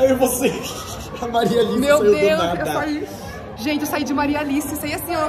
Aí você, a Maria Alice Meu saiu Deus, do eu nada. saí. Gente, eu saí de Maria Alice, saí assim, ó.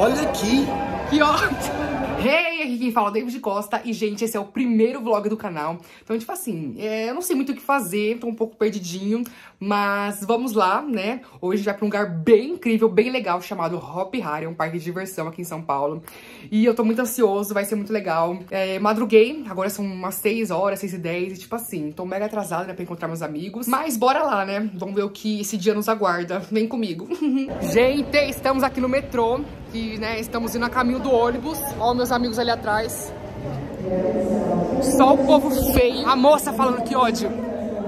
Olha aqui. Que ótimo! Hey, aqui quem fala é o David Costa e, gente, esse é o primeiro vlog do canal. Então, tipo assim, é, eu não sei muito o que fazer, tô um pouco perdidinho, mas vamos lá, né? Hoje a gente vai pra um lugar bem incrível, bem legal, chamado Hop Harry, um parque de diversão aqui em São Paulo. E eu tô muito ansioso, vai ser muito legal. É, madruguei, agora são umas 6 horas, 6 e 10, e tipo assim, tô mega atrasada, né, pra encontrar meus amigos. Mas bora lá, né? Vamos ver o que esse dia nos aguarda. Vem comigo. gente, estamos aqui no metrô, que, né, estamos indo a caminho do ônibus. Ó, meus amigos ali atrás. Só o povo feio. A moça falando que ódio.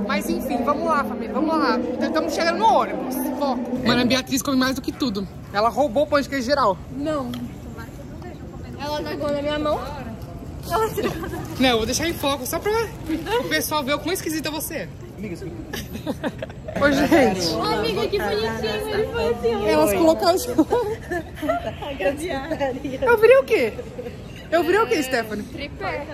Mas enfim, vamos lá, família, vamos lá. Então, Estamos chegando no ônibus. Foco. Mano, a Beatriz come mais do que tudo. Ela roubou o pão de queijo geral. Não. Ela largou na minha mão. Ela tirou. Não, eu vou deixar em foco só pra o pessoal ver o quão esquisita você é. Ô, gente. Ô, amiga, que bonitinho. Ele foi assim. Elas colocaram... Eu virei o quê? Eu virei o quê, Stephanie? Tripé.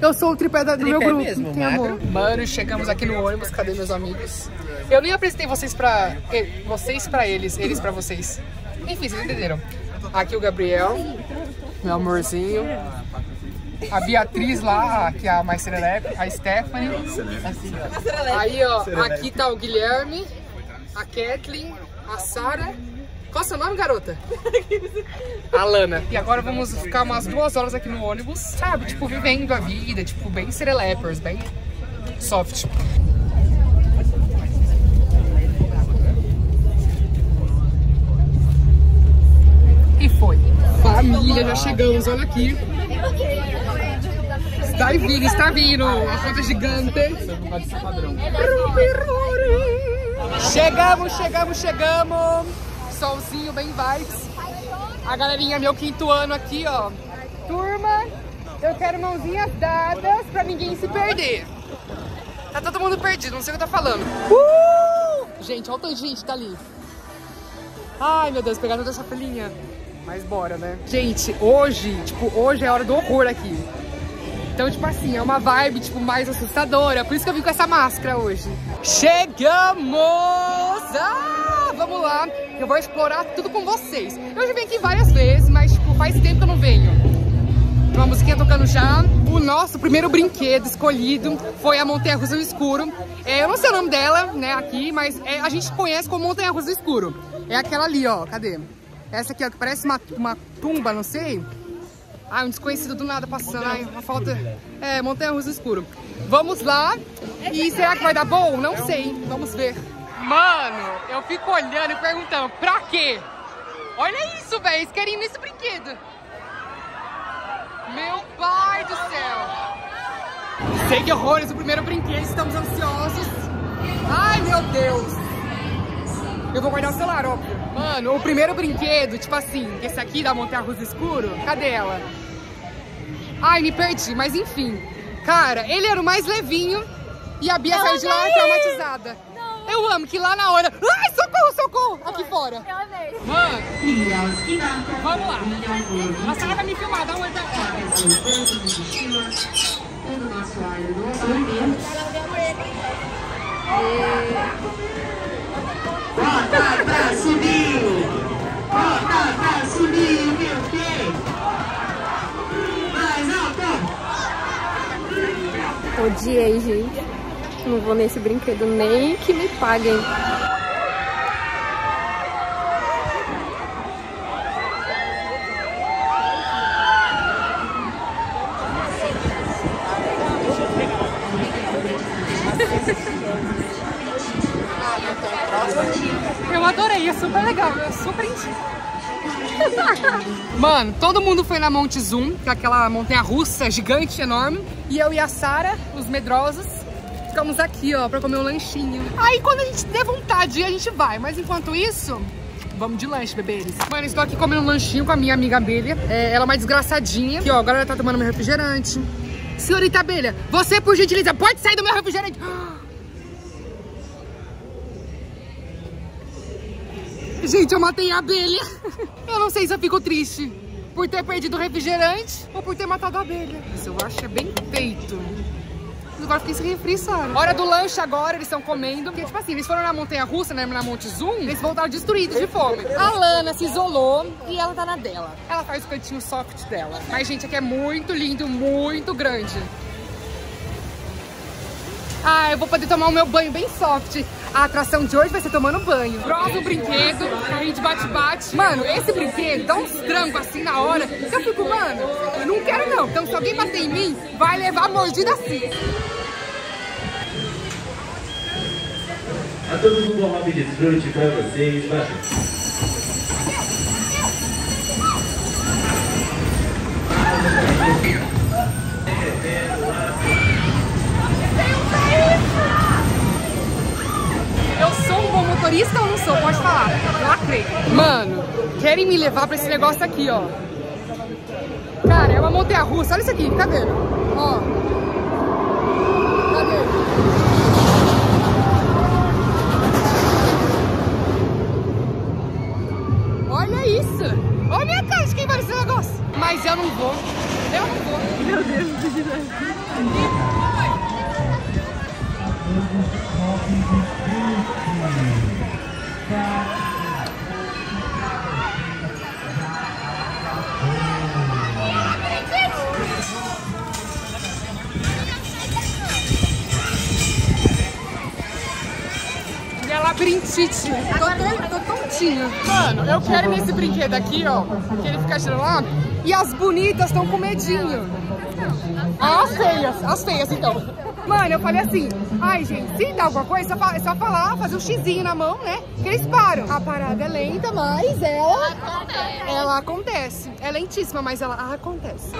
Eu sou o tripé da- do meu grupo. mesmo, Tem amor. Mano, chegamos aqui no ônibus. Cadê meus amigos? Eu nem apresentei vocês pra... Vocês pra eles, eles pra vocês. Enfim, vocês entenderam. Aqui o Gabriel, meu amorzinho. A Beatriz lá, que é a mais serelepe. A Stephanie. Aí, ó, aqui tá o Guilherme, a Kathleen, a Sara. Qual é o seu nome, garota? A Lana. E agora vamos ficar umas duas horas aqui no ônibus, sabe? Tipo, vivendo a vida, tipo, bem serelepers, bem soft. E foi. Família, já chegamos, olha aqui. Está vindo, está vindo. A foto gigante. Chegamos, chegamos, chegamos. Solzinho, bem vibes. A galerinha, meu quinto ano aqui, ó. Turma, eu quero mãozinhas dadas pra ninguém se perder. Tá todo mundo perdido, não sei o que eu tô falando. Uh! Gente, olha o tanto de gente que tá ali. Ai, meu Deus, pegar toda essa filhinha. Mas bora, né? Gente, hoje, tipo, hoje é a hora do horror aqui. Então, tipo assim, é uma vibe, tipo, mais assustadora. Por isso que eu vim com essa máscara hoje. Chegamos! Ah, vamos lá. Eu vou explorar tudo com vocês. Eu já vim aqui várias vezes, mas, tipo, faz tempo que eu não venho. Uma musiquinha tocando já. O nosso primeiro brinquedo escolhido foi a Montanha Russa do Escuro. É, eu não sei o nome dela, né, aqui, mas é, a gente conhece como Montanha Russa do Escuro. É aquela ali, ó. Cadê? Essa aqui, ó, que parece uma, uma tumba, não sei. Ai, um desconhecido do nada passando. Ai, uma falta. É, Montanha Russa Escuro. Vamos lá. E será que vai dar bom? Não sei. Vamos ver. Mano, eu fico olhando e perguntando, pra quê? Olha isso, velho. Eles querem nesse brinquedo. Meu pai do céu. Sei que horrores o primeiro brinquedo. Estamos ansiosos. Ai, meu Deus. Eu vou guardar o celular, óbvio. Mano, o primeiro brinquedo, tipo assim, esse aqui da Montanha Russa Escuro, cadê ela? Ai, me perdi, mas enfim. Cara, ele era o mais levinho e a Bia saiu de lá traumatizada. Eu amo que lá na hora... Ai, socorro, socorro! Aqui fora. Eu amei. Mano, vamos lá. A Sara vai me filmar, dá um oi pra ela. Batata subiu! Batata subiu, meu Deus! Odiei, gente. Não vou nesse brinquedo nem que me paguem. Eu adorei, é super legal, eu super indico. Mano, todo mundo foi na Monte Zoom, que é aquela montanha russa gigante, enorme. E eu e a Sara, os medrosos, ficamos aqui, ó, pra comer um lanchinho. Aí quando a gente der vontade, a gente vai. Mas enquanto isso, vamos de lanche, bebês. Mano, estou aqui comendo um lanchinho com a minha amiga Abelha. É, ela é uma desgraçadinha. Aqui, ó, agora ela tá tomando meu refrigerante. Senhorita Abelha, você, por gentileza, pode sair do meu refrigerante. Gente, eu matei a abelha. Eu não sei se eu fico triste por ter perdido o refrigerante ou por ter matado a abelha. Isso eu acho que é bem feito. agora fiquei sem refri, Sara. Hora do lanche agora, eles estão comendo. Porque, tipo assim, eles foram na montanha russa, né? Na Monte Zoom, eles voltaram destruídos de fome. A Lana se isolou e ela tá na dela. Ela faz o cantinho soft dela. Mas, gente, aqui é muito lindo, muito grande. Ah, eu vou poder tomar o meu banho bem soft. A atração de hoje vai ser tomando banho. Próximo brinquedo, carrinho de bate-bate. Mano, esse brinquedo dá uns trancos assim na hora. Que eu fico, mano, eu não quero não. Então se alguém bater em mim, vai levar mordida assim. A todo mundo um hobby desfrute pra vocês, baixa. Eu motorista ou não sou? Pode falar. Lacrei. Mano, querem me levar pra esse negócio aqui, ó. Cara, é uma montanha russa. Olha isso aqui, tá vendo? Ó. Cadê? Olha isso. Olha a minha cara de quem vai nesse negócio. Mas eu não vou. Eu não vou. Meu Deus. Minha labirintite. Tô, ton- tô tontinha. Mano, eu quero nesse brinquedo aqui, ó. Que ele fica girando lá. E as bonitas estão com medinho. As feias, as feias então. Mano, eu falei assim, ai gente, se dá alguma coisa, é só é só falar, fazer um xizinho na mão, né? Que eles param. A parada é lenta, mas ela... Ela acontece. É lentíssima, mas ela acontece.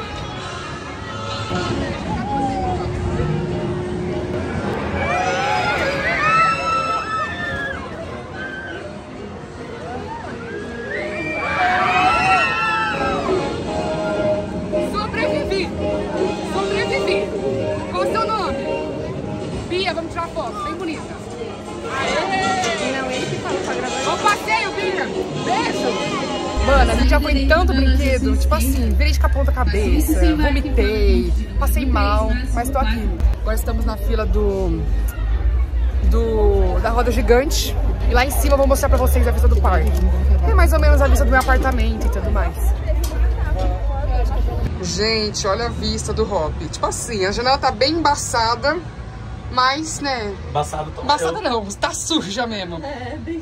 Tipo assim, virei de ponta cabeça, vomitei, passei mal, mas tô aqui. Agora estamos na fila do, do da roda gigante e lá em cima eu vou mostrar pra vocês a vista do parque. É mais ou menos a vista do meu apartamento e tudo mais. Gente, olha a vista do Hop. Tipo assim, a janela tá bem embaçada, mas, né... Embaçado tô Embaçada não, tá suja mesmo.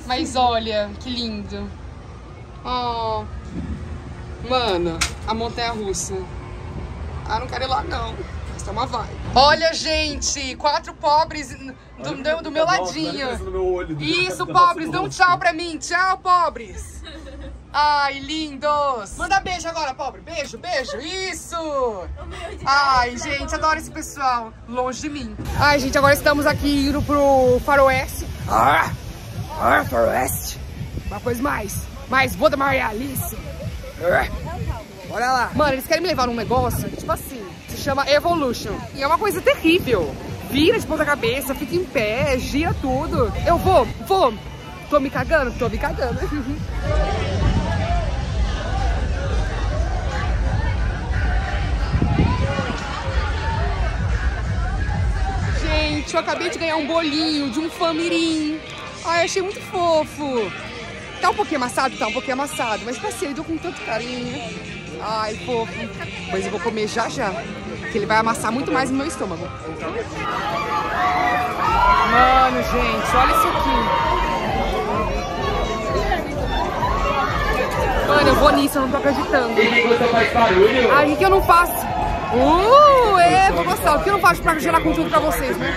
Mas olha, que lindo. Oh. Mano, a montanha russa. Ah, não quero ir lá não. Mas tá uma vibe. Olha, gente, quatro pobres do, do, do meu ladinho. Isso, pobres, dão um tchau pra mim. Tchau, pobres. Ai, lindos. Manda beijo agora, pobre. Beijo, beijo. Isso. Ai, gente, adoro esse pessoal. Longe de mim. Ai, gente, agora estamos aqui indo pro faroeste. Ah, ah faroeste. Uma coisa mais. Mais boa da Maria Alice. Bora lá. Mano, eles querem me levar num negócio, tipo assim, se chama Evolution. E é uma coisa terrível. Vira de ponta cabeça, fica em pé, gira tudo. Eu vou, vou. Tô me cagando? Tô me cagando. Gente, eu acabei de ganhar um bolinho de um famirim. Ai, achei muito fofo. Tá um pouquinho amassado? Tá um pouquinho amassado. Mas passei, com tanto carinho. Ai, fofo. Mas eu vou comer já já. Porque ele vai amassar muito mais no meu estômago. Mano, gente, olha isso aqui. Mano, eu vou nisso, eu não tô acreditando. Ai, o que que eu não faço? Uh, é, vou gostar. O que eu não faço pra gerar conteúdo pra vocês, né?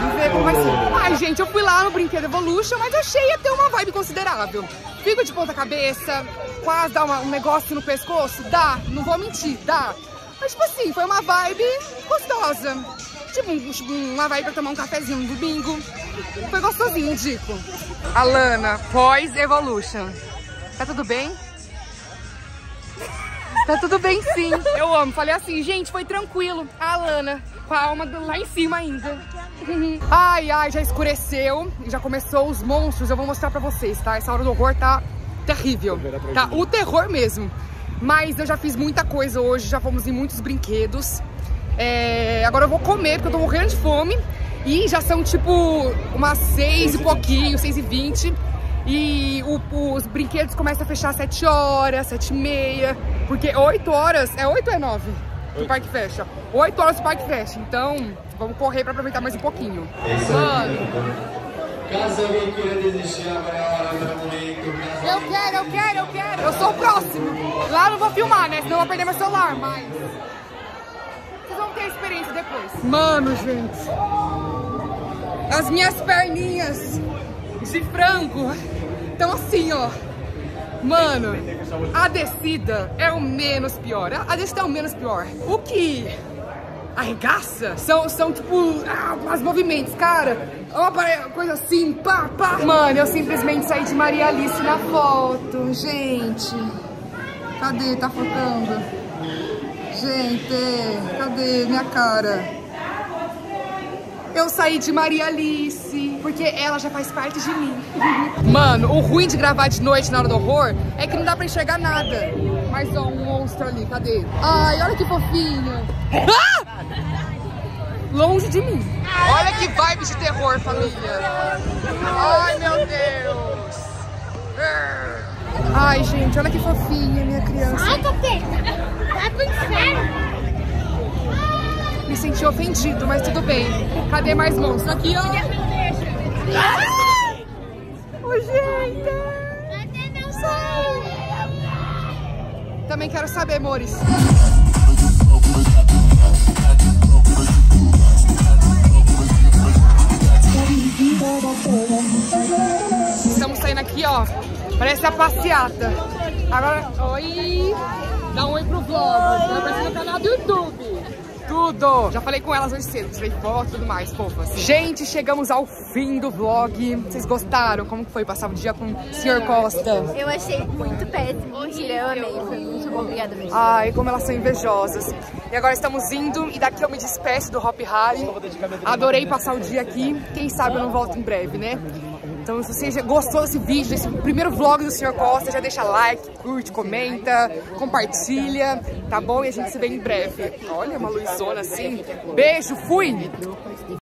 Vamos ver como vai ser. Ai, gente, eu fui lá no Brinquedo Evolution, mas achei ter uma vibe considerável. Fico de ponta cabeça, quase dá uma- um negócio no pescoço, dá, não vou mentir, dá. Mas, tipo assim, foi uma vibe gostosa. Tipo, um- uma vibe pra tomar um cafezinho no domingo. Foi gostosinho, indico. Alana, pós-Evolution. Tá tudo bem? Tá tudo bem sim. Eu amo. Falei assim, gente, foi tranquilo. A Alana, com a alma lá em cima ainda. Ai, ai, já escureceu. e Já começou os monstros. Eu vou mostrar pra vocês, tá? Essa hora do horror tá terrível. Tá o terror mesmo. Mas eu já fiz muita coisa hoje. Já fomos em muitos brinquedos. É, agora eu vou comer, porque eu tô morrendo de fome. E já são tipo umas seis e pouquinho, seis e vinte. E o- os brinquedos começam a fechar às 7 horas, 7 e meia. Porque 8 horas, é 8 ou é 9 que o parque fecha? 8 horas o parque fecha. Então, vamos correr pra aproveitar mais um pouquinho. Mano, Caso alguém queira desistir, agora é a hora, é momento. Eu quero, eu quero, eu quero. Eu sou o próximo. Lá eu não vou filmar, né? Senão eu vou perder meu celular, mas... Vocês vão ter a experiência depois. Mano, gente. As minhas perninhas de frango estão assim, ó. Mano, a descida é o menos pior. A descida é o menos pior. O que arregaça são, são tipo, ah, os movimentos, cara. Uma coisa assim, pá, pá. Mano, eu simplesmente saí de Maria Alice na foto, gente. Cadê? Tá focando? Gente, cadê minha cara? Eu saí de Maria Alice, porque ela já faz parte de mim. Mano, o ruim de gravar de noite na hora do horror é que não dá pra enxergar nada. Mas ó, um monstro ali, cadê? Ai, olha que fofinho. Ah! Longe de mim. Olha que vibe de terror, família. Ai, meu Deus. Ai, gente, olha que fofinha minha criança. Ai, capeta! Vai pro inferno! Me senti ofendido, mas tudo bem. Cadê mais monstros? Aqui, ó. Gente. Até não sei! Também quero saber, amores. Estamos saindo aqui, ó. Parece a passeata. Agora, oi. Dá um oi pro vlog. Vai aparecer no canal do YouTube. Tudo! Já falei com elas hoje cedo, tirei foto e tudo mais, fofas. Gente, chegamos ao fim do vlog. Vocês gostaram? Como foi passar o dia com o Sr. Costa? Eu achei muito péssimo. Mentira, eu amei. Foi muito bom. Obrigada mesmo. Ai, como elas são invejosas. E agora estamos indo e daqui eu me despeço do Hop Harry. Adorei passar o dia aqui. Quem sabe eu não volto em breve, né? Então, se você gostou desse vídeo, desse primeiro vlog do Sr. Costa, já deixa like, curte, comenta, compartilha, tá bom? E a gente se vê em breve. Olha, uma luzona assim. Beijo, fui!